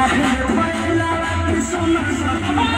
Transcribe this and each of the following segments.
I'm gonna like this on.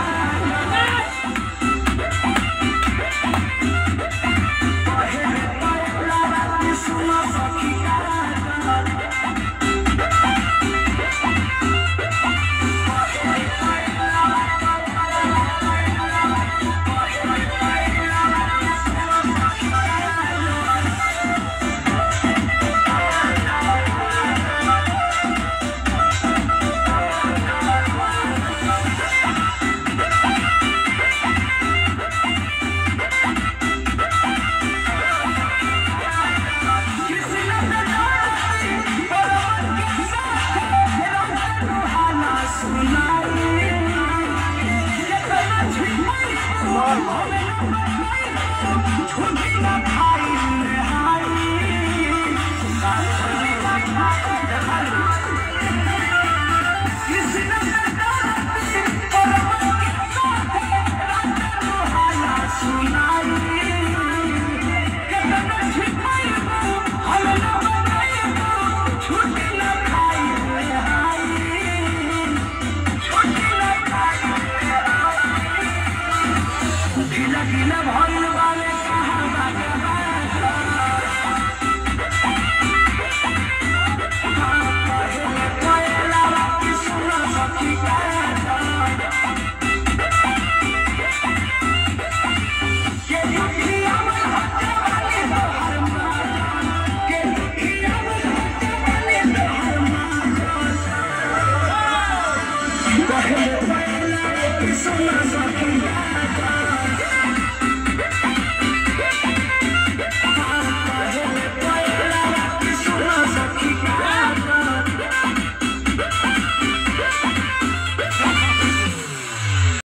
لنبهر